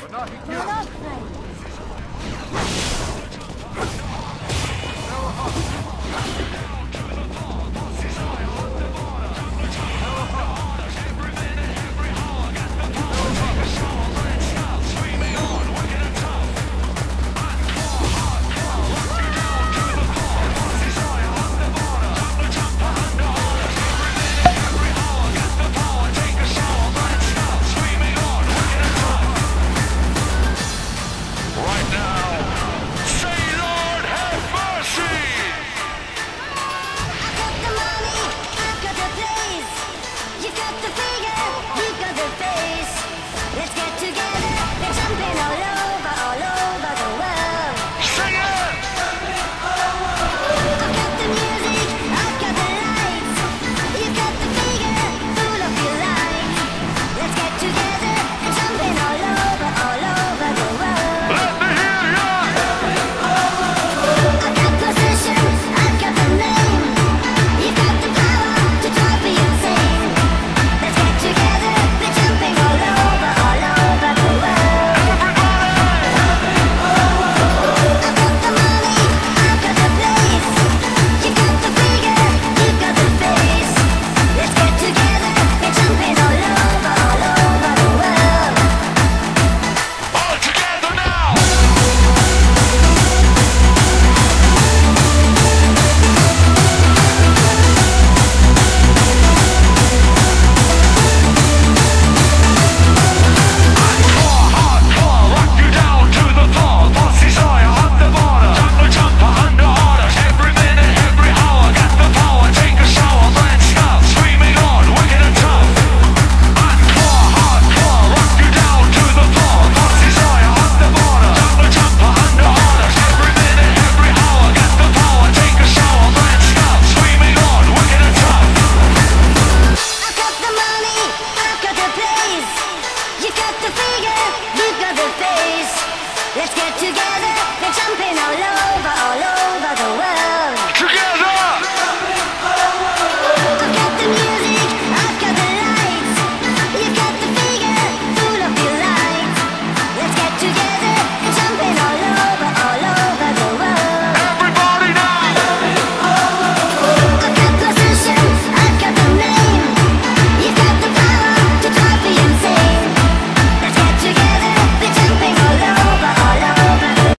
Monarchy together